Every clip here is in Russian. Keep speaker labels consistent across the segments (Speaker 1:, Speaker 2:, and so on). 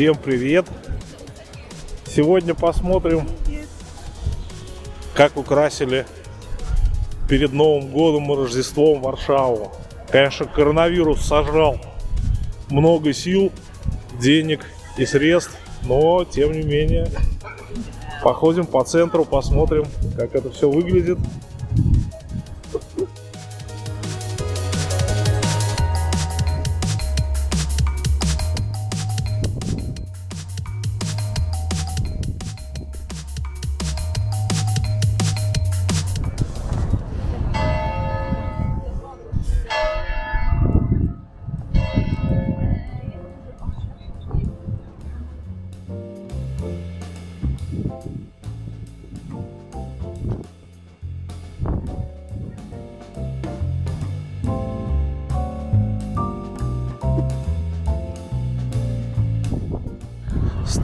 Speaker 1: Всем привет! Сегодня посмотрим, как украсили перед Новым годом и Рождеством Варшаву. Конечно, коронавирус сожрал много сил, денег и средств, но тем не менее походим по центру, посмотрим, как это все выглядит.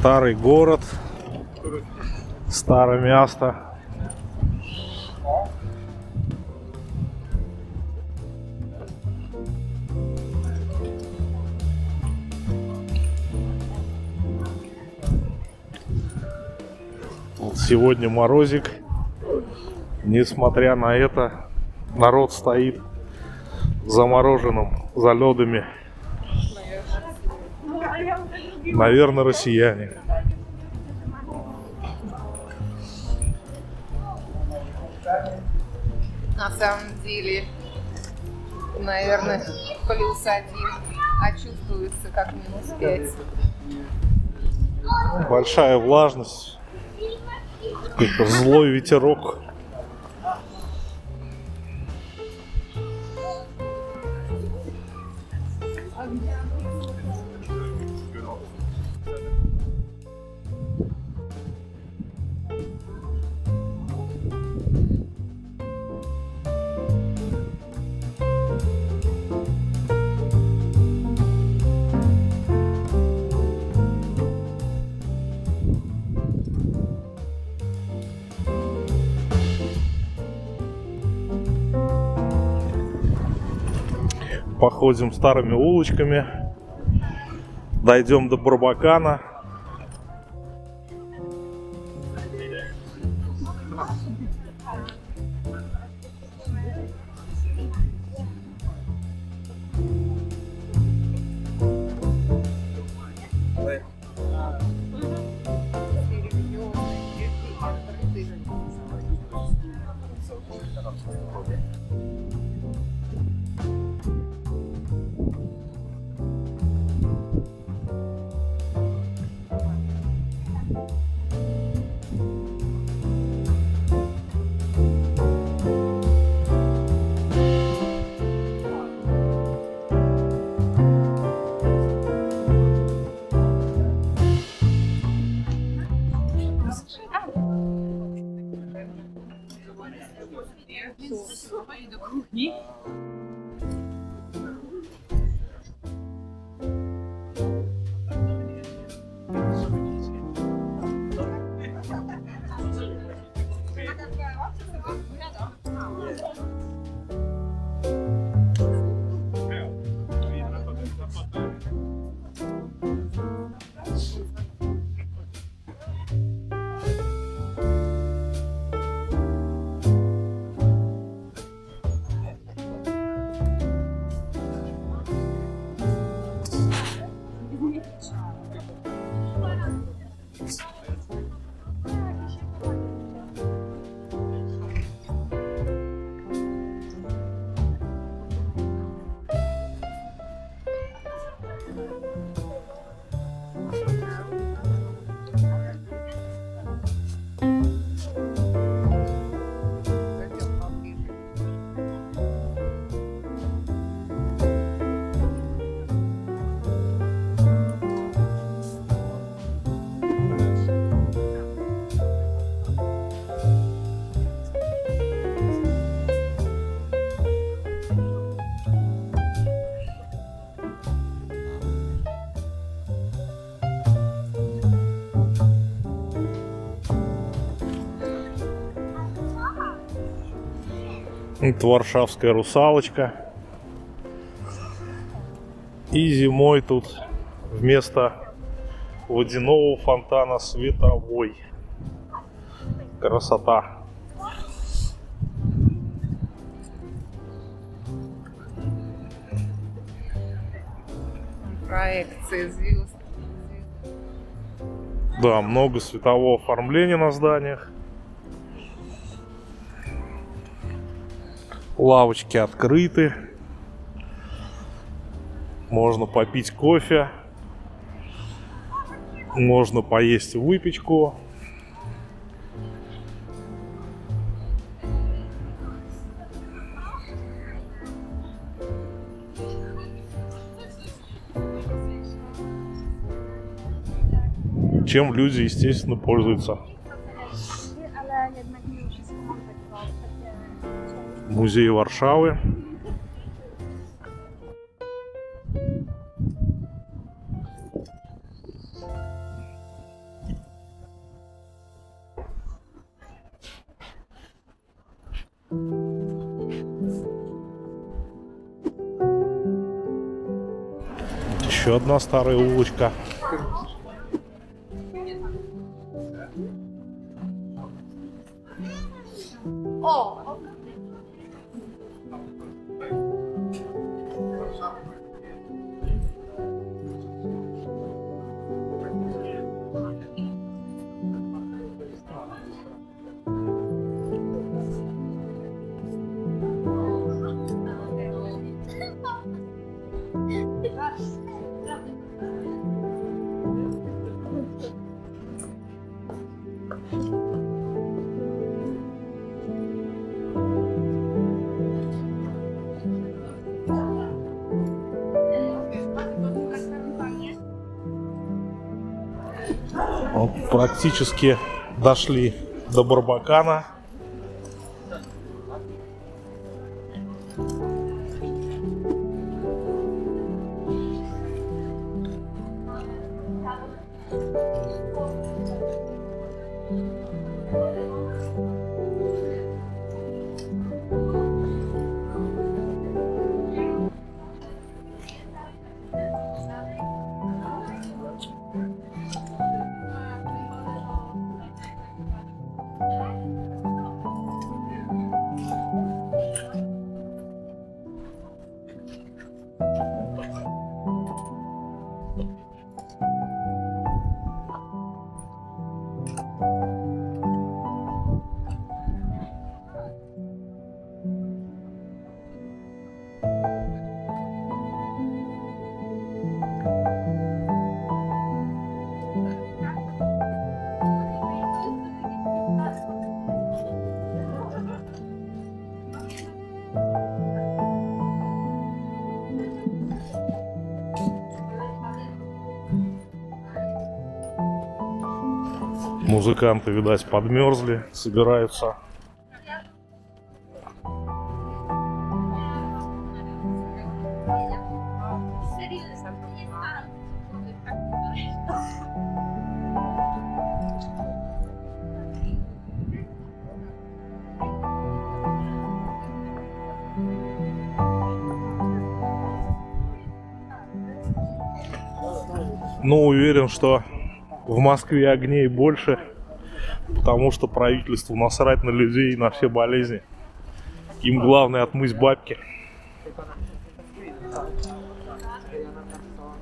Speaker 1: Старый город, старое место. Сегодня морозик. Несмотря на это, народ стоит замороженным, за ледами. Наверное, россияне.
Speaker 2: На самом деле, наверное, плюс один, а чувствуется как минус пять.
Speaker 1: Большая влажность. Какой-то злой ветерок. Походим старыми улочками. Дойдем до Барбакана. Ciao. Это варшавская русалочка. И зимой тут вместо водяного фонтана световой. Красота.
Speaker 2: Проекции звезд.
Speaker 1: Да, много светового оформления на зданиях. Лавочки открыты. Можно попить кофе. Можно поесть выпечку. Чем люди, естественно, пользуются. Музей Варшавы. Еще одна старая улочка. Практически дошли до Барбакана. Музыканты, видать, подмерзли, собираются. Но уверен, что в Москве огней больше, потому что правительству насрать на людей и на все болезни. Им главное отмыть бабки.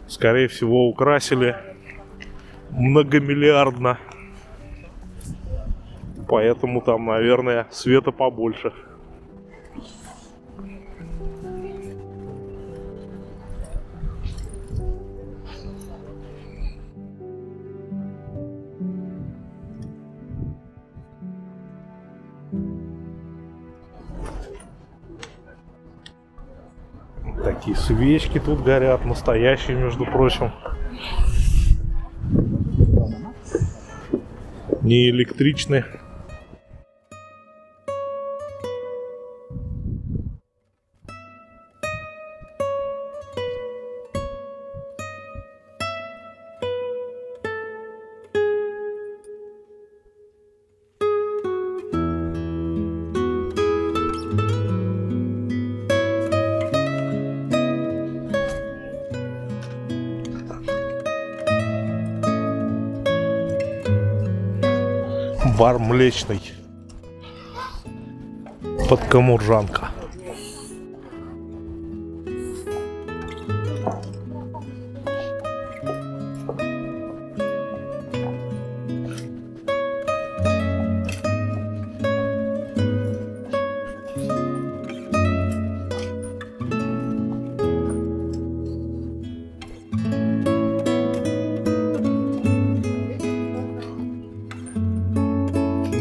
Speaker 1: Скорее всего, украсили многомиллиардно. Поэтому там, наверное, света побольше. Свечки тут горят, настоящие, между прочим. Не электричные. Млечный. Подкамуржанка.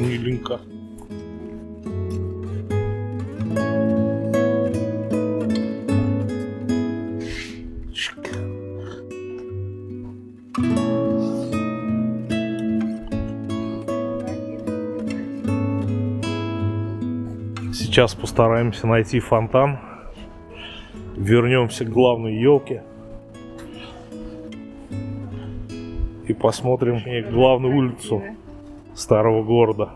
Speaker 1: Миленько. Сейчас постараемся найти фонтан. Вернемся к главной елке. И посмотрим главную улицу старого города.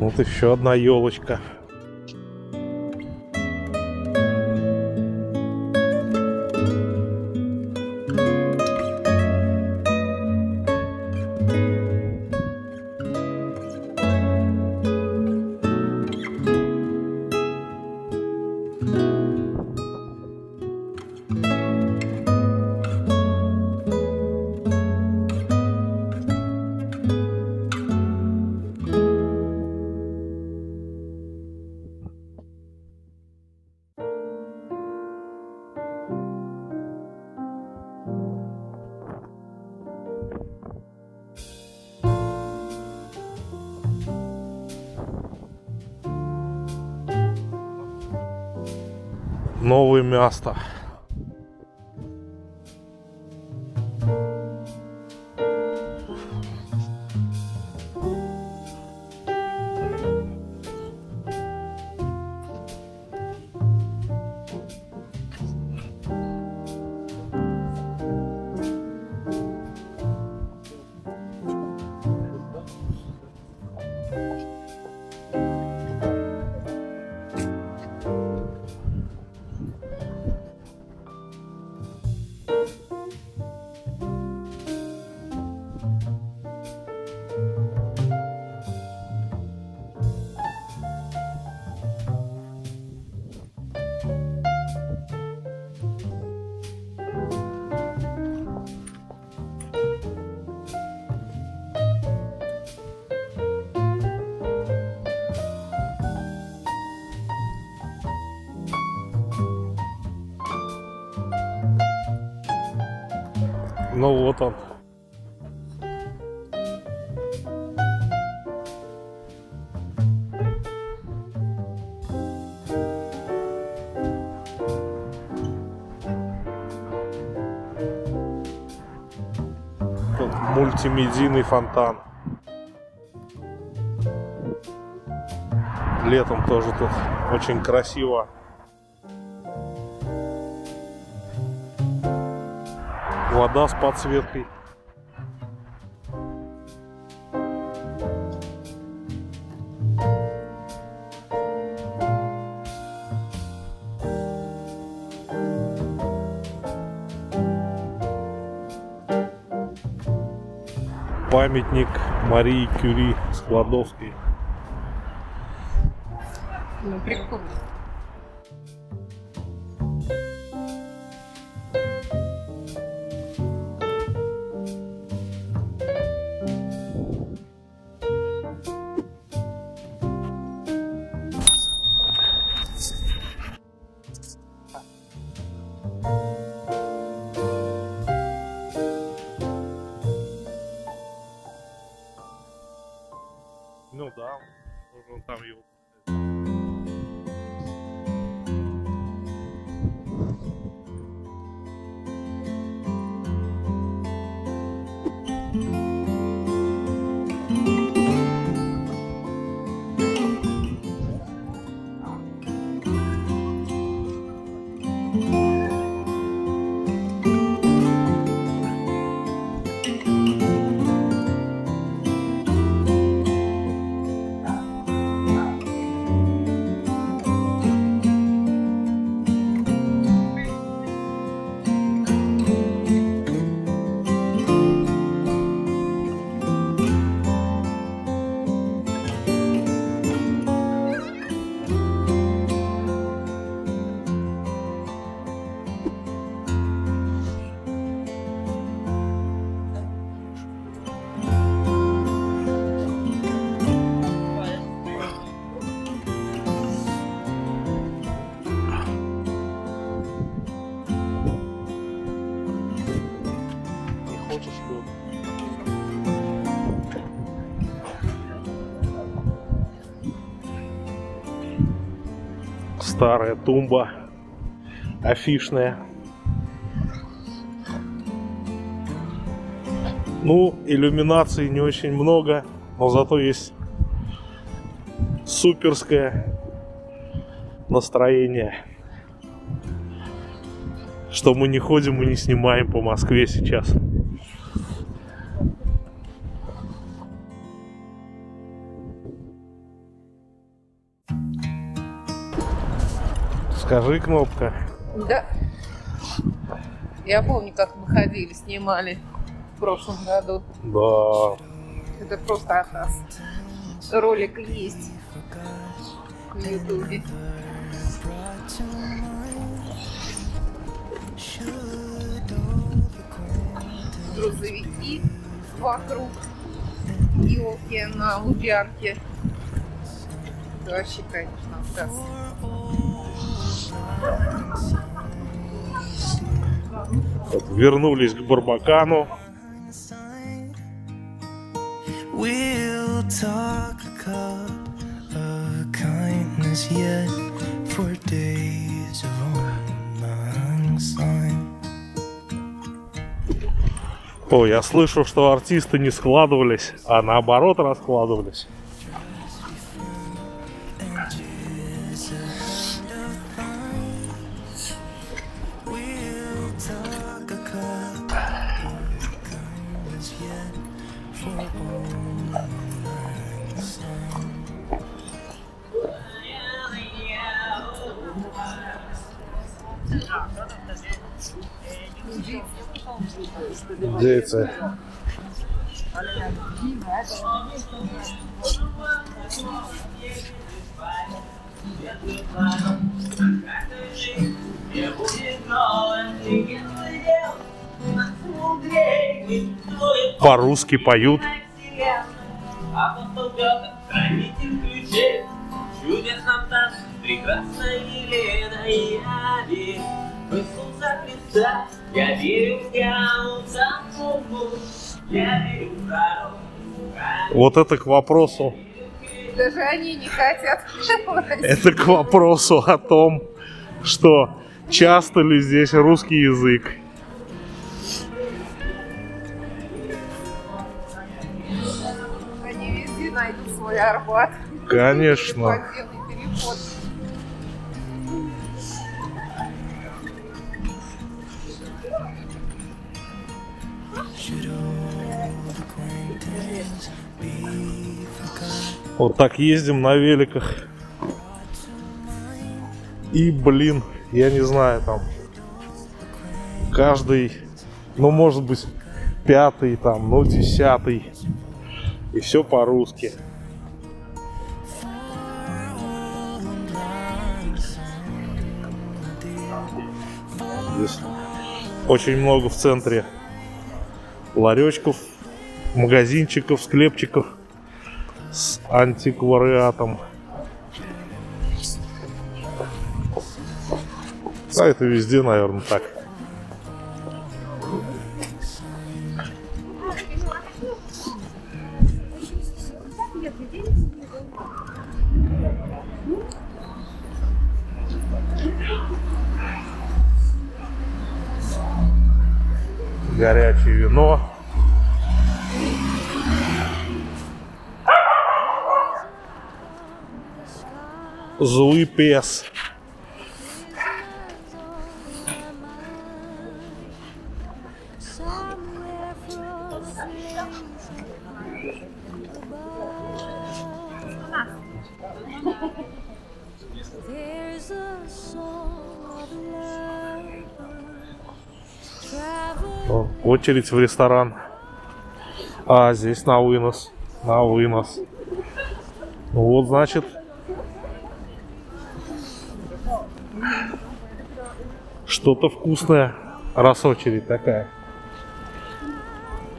Speaker 1: Вот еще одна елочка. miasta. Ну вот он. Тут мультимедийный фонтан. Летом тоже тут очень красиво. Вода с подсветкой. Памятник Марии Кюри Складовской.
Speaker 2: Ну, прикольно.
Speaker 1: Старая тумба афишная. Ну, иллюминации не очень много, но зато есть суперское настроение. Что мы не ходим и не снимаем по Москве сейчас. Скажи, кнопка.
Speaker 2: Да. Я помню, как мы ходили, снимали в прошлом году.
Speaker 1: Да.
Speaker 2: Это просто от нас. Ролик есть в Ютубе. Грузовики вокруг елки на Лубянке. Это вообще, конечно, отказ.
Speaker 1: Вот, вернулись к Барбакану.
Speaker 3: We'll talk a cup of kindness yet for days of unsigned.
Speaker 1: О, я слышу, что артисты не складывались, а наоборот раскладывались. Индейцы. По-русски поют.
Speaker 4: А потом как хранитель ключей Чудес нам там прекрасная Елена И я верю в Иисуса Христа Я верю в Замову Я верю в дорогу
Speaker 1: Вот это к вопросу.
Speaker 2: Даже они не хотят.
Speaker 1: Это к вопросу о том, что часто ли здесь русский язык.
Speaker 2: Они везде найдут свой Арбат.
Speaker 1: Конечно.
Speaker 2: Подземный переход.
Speaker 1: Вот так ездим на великах. И, блин, я не знаю, там каждый, ну, может быть, пятый, там, ну, десятый. И все по-русски. Здесь очень много в центре ларечков, магазинчиков, склепчиков с антиквариатом. Да, это везде, наверное, так.
Speaker 5: Travel
Speaker 1: О, Очередь в ресторан. А, здесь на вынос. На вынос. Ну вот, значит. Что-то вкусное, раз очередь такая.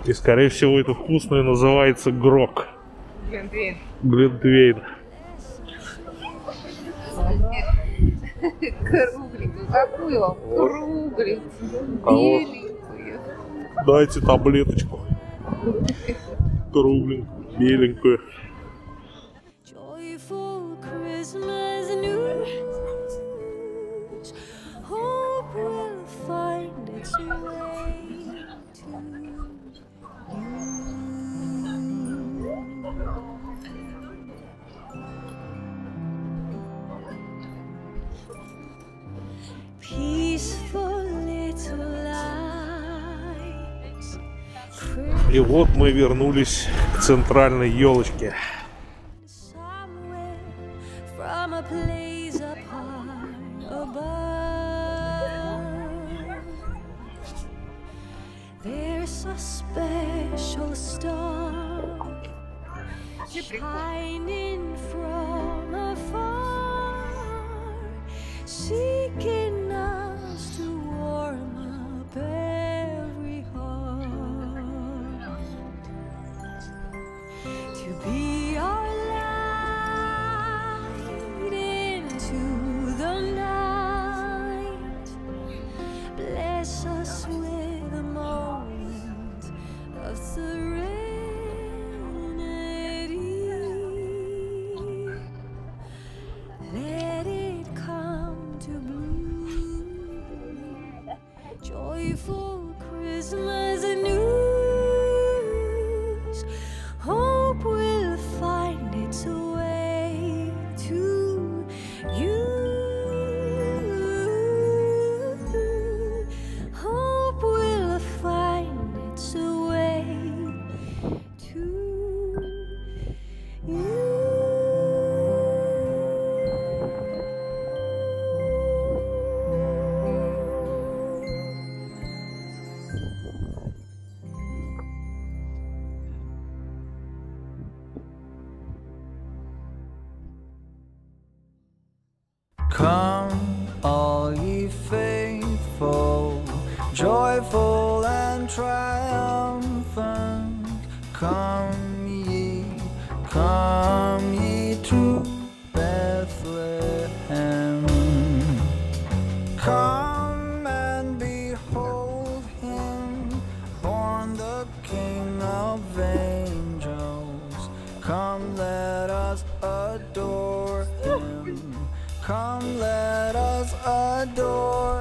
Speaker 1: И, скорее всего, это вкусное называется грок.
Speaker 2: Глинтвейн.
Speaker 1: Глинтвейн.
Speaker 2: Кругленькую. Какую вам? Кругленькую. Беленькую.
Speaker 1: Дайте таблеточку. Кругленькую, беленькую.
Speaker 5: И вот мы вернулись к центральной елочке.
Speaker 3: King of angels. Come, let us adore him. Come, let us adore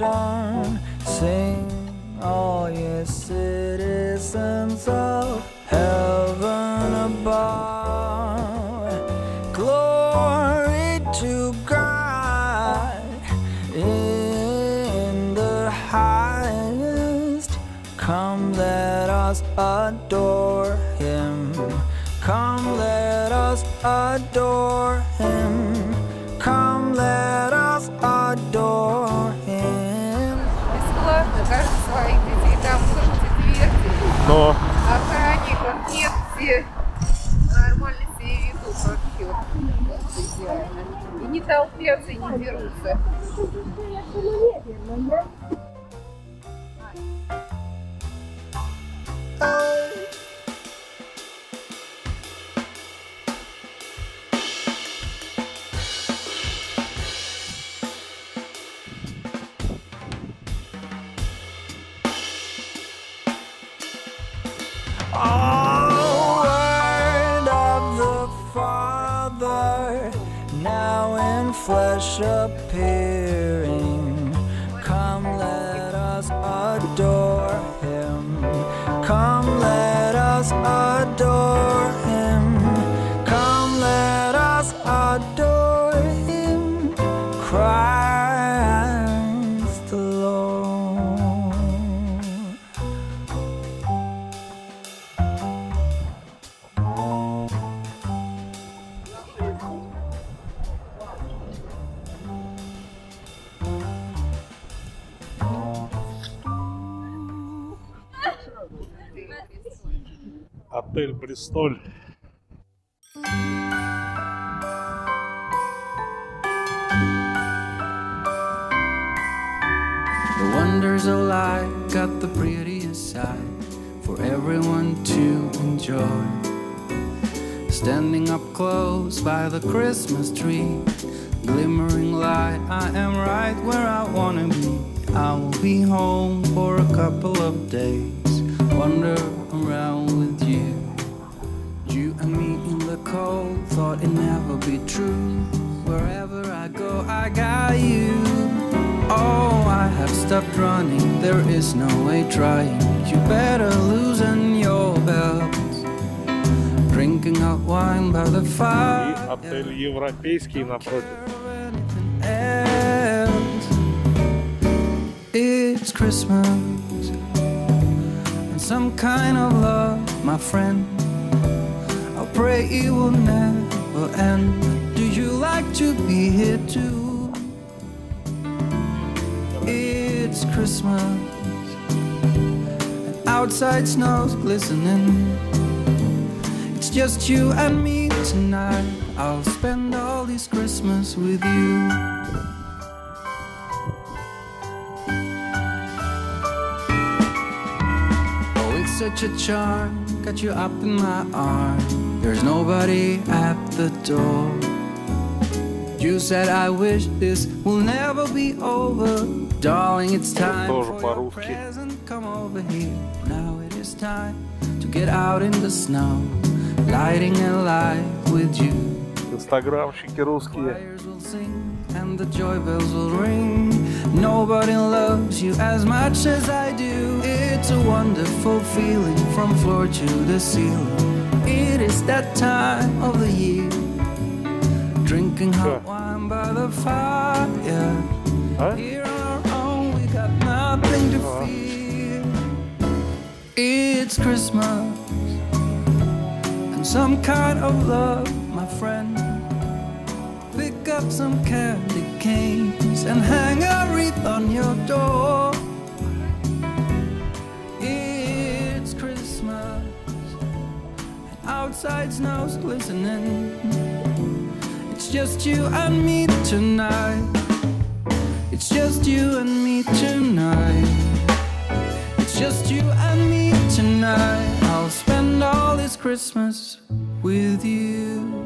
Speaker 3: exultation, sing all ye citizens of heaven above. Glory to God in the highest. Come, let us adore him. Come, let us adore him.
Speaker 5: Но
Speaker 2: Охранников нет, все нормально себя ведут вообще. Вот, идеально. И не толпятся, и не дерутся.
Speaker 3: Oh, appearing. Come, let us adore him. Come, let us adore
Speaker 5: Бристоль.
Speaker 6: The wonders of life got the prettiest side for everyone to enjoy. Standing up close by the Christmas tree, glimmering light, I am right where I wanna be. I will be home for a couple of days. wander it never be true. Wherever I go, I got you. Oh, I have stopped running, there is no way trying. You better loosen your belts. Drinking hot wine by the
Speaker 1: И
Speaker 6: fire.
Speaker 1: отель европейский напротив.
Speaker 6: anything else. It's Christmas and some kind of love, my friend. I pray it will never end. Do you like to be here too? It's Christmas and outside snow's glistening. It's just you and me tonight. I'll spend all this Christmas with you. Oh, it's such a charm. Got you up in my arms. There's nobody at the door. You said I wish this will never be over. Darling, it's time
Speaker 1: тоже
Speaker 6: for your
Speaker 1: по-русски.
Speaker 6: present. Come over here. Now it is time to get out in the snow. Lighting a light with you.
Speaker 1: Инстаграмщики русские.
Speaker 6: Choirs will sing and the joy bells will ring. Nobody loves you as much as I do. It's a wonderful feeling from floor to the ceiling. It is that time of the year. Drinking hot wine by the fire. Here on our own, we got nothing to oh. fear. It's Christmas and some kind of love, my friend. Pick up some candy canes and hang a wreath on your door. Outside snow's glistening. It's just you and me tonight. It's just you and me tonight. It's just you and me tonight. I'll spend all this Christmas with you.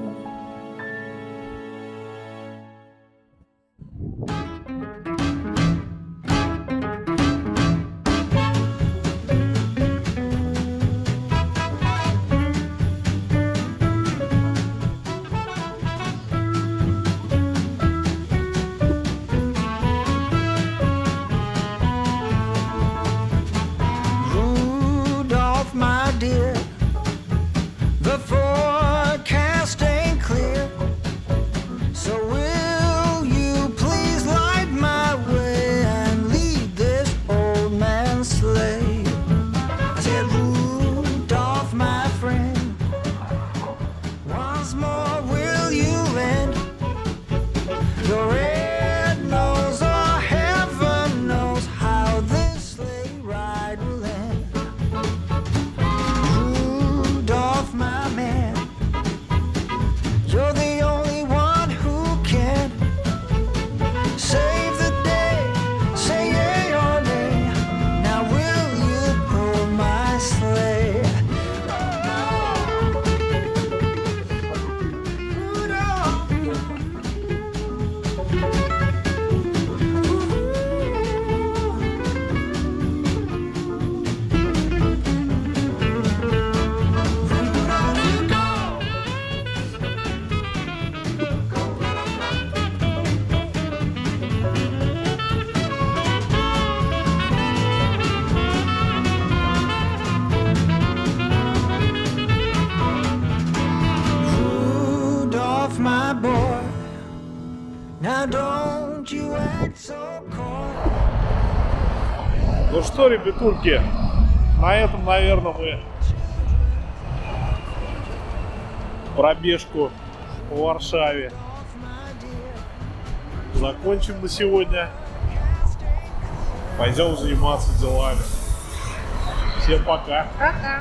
Speaker 1: Ну что, ребятульки, на этом, наверное, мы пробежку по Варшаве закончим на сегодня. Пойдем заниматься делами. Всем пока.
Speaker 2: Пока.